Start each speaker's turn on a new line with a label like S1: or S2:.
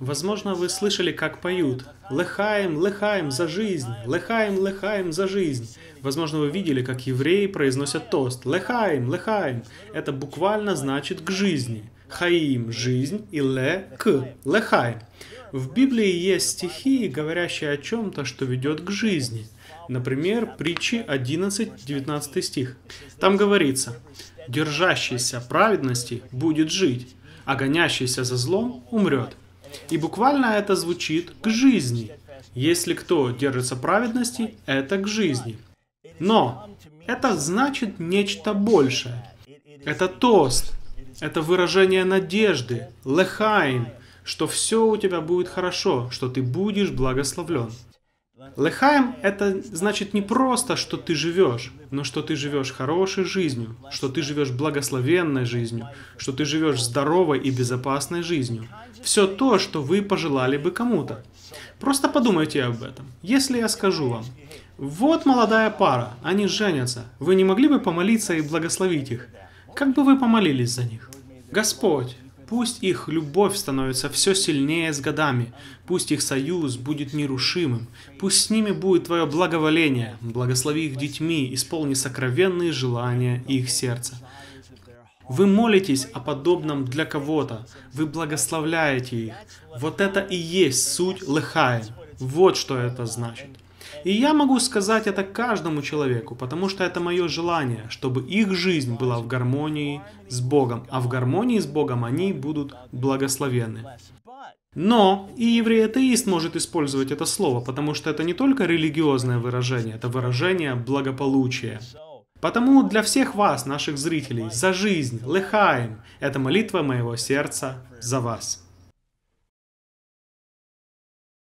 S1: Возможно, вы слышали, как поют «Лыхаем, лыхаем за жизнь! Лыхаем, лыхаем за жизнь!» Возможно, вы видели, как евреи произносят тост «Лыхаем, лыхаем!» Это буквально значит «к жизни». Хаим – жизнь и ле – к, лехаем. В Библии есть стихи, говорящие о чем-то, что ведет к жизни. Например, притчи 11-19 стих. Там говорится «Держащийся праведности будет жить, а гонящийся за злом умрет». И буквально это звучит к жизни. Если кто держится праведности, это к жизни. Но это значит нечто большее. Это тост, это выражение надежды, лехайн, что все у тебя будет хорошо, что ты будешь благословлен. Лехаем – это значит не просто, что ты живешь, но что ты живешь хорошей жизнью, что ты живешь благословенной жизнью, что ты живешь здоровой и безопасной жизнью. Все то, что вы пожелали бы кому-то. Просто подумайте об этом. Если я скажу вам, вот молодая пара, они женятся, вы не могли бы помолиться и благословить их? Как бы вы помолились за них? Господь, Пусть их любовь становится все сильнее с годами, пусть их союз будет нерушимым, пусть с ними будет Твое благоволение, благослови их детьми, исполни сокровенные желания их сердца. Вы молитесь о подобном для кого-то, вы благословляете их. Вот это и есть суть лыхаем. Вот что это значит. И я могу сказать это каждому человеку, потому что это мое желание, чтобы их жизнь была в гармонии с Богом, а в гармонии с Богом они будут благословенны. Но и еврей-атеист может использовать это слово, потому что это не только религиозное выражение, это выражение благополучия. Потому для всех вас, наших зрителей, за жизнь, лыхаем, это молитва моего сердца за вас.